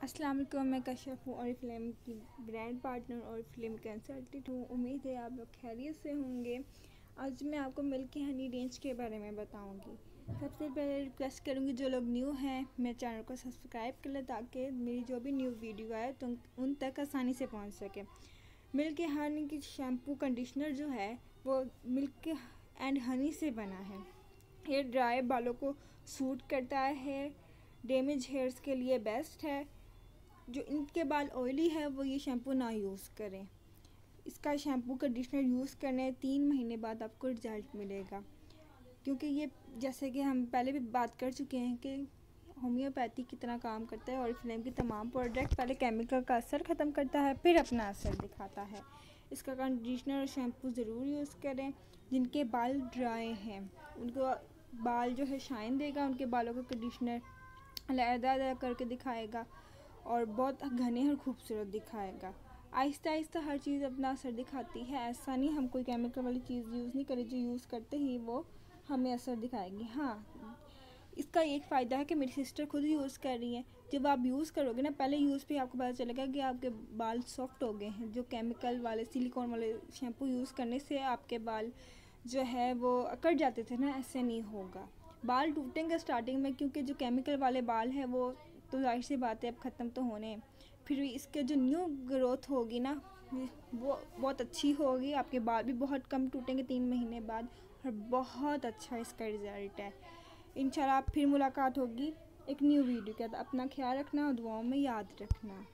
अस्सलाम वालेकुम मैं कश्यप हूँ और फ़िल्म की ब्रांड पार्टनर और फ़िल्म कंसल्टेंट हूँ। उम्मीद है आप लोग खैरियत से होंगे। आज मैं आपको मिल्की हनी रेंज के बारे में बताऊँगी। सबसे पहले रिक्वेस्ट करूँगी, जो लोग न्यू हैं, मेरे चैनल को सब्सक्राइब कर लें ताकि मेरी जो भी न्यू वीडियो आए तो उन तक आसानी से पहुँच सके। मिल्क हनी की शैम्पू कंडीशनर जो है, वो मिल्क एंड हनी से बना है। ये ड्राई बालों को सूट करता है। डैमेज हेयर्स के लिए बेस्ट है। जो इनके बाल ऑयली है, वो ये शैम्पू ना यूज़ करें। इसका शैम्पू कंडीशनर यूज़ करने तीन महीने बाद आपको रिज़ल्ट मिलेगा। क्योंकि ये, जैसे कि हम पहले भी बात कर चुके हैं कि होम्योपैथी कितना काम करता है और फ़िल्म की तमाम प्रोडक्ट पहले केमिकल का असर ख़त्म करता है, फिर अपना असर दिखाता है। इसका कंडीशनर और शैम्पू ज़रूर यूज़ करें, जिनके बाल ड्राई हैं। उनको बाल जो है शाइन देगा, उनके बालों का कंडीशनर अलहदा करके दिखाएगा। और बहुत घने और खूबसूरत दिखाएगा। आहिस्ता आहिस्ता हर चीज़ अपना असर दिखाती है। ऐसा नहीं, हम कोई केमिकल वाली चीज़ यूज़ नहीं करें जो यूज़ करते ही वो हमें असर दिखाएगी। हाँ इसका एक फ़ायदा है कि मेरी सिस्टर खुद यूज़ कर रही है। जब आप यूज़ करोगे ना, पहले यूज़ पे आपको पता चलेगा कि आपके बाल सॉफ्ट हो गए हैं। जो केमिकल वाले सिलिकॉन वाले शैम्पू यूज़ करने से आपके बाल जो है वो अकड़ जाते थे ना, ऐसे नहीं होगा। बाल टूटेंगे स्टार्टिंग में क्योंकि जो केमिकल वाले बाल हैं वो तो ज़ाहिर सी बात है, अब ख़त्म तो होने फिर भी इसके जो न्यू ग्रोथ होगी ना वो बहुत अच्छी होगी। आपके बाल भी बहुत कम टूटेंगे तीन महीने बाद और बहुत अच्छा इसका रिज़ल्ट है। इन फिर मुलाकात होगी एक न्यू वीडियो के अपना ख्याल रखना और दुआओं में याद रखना।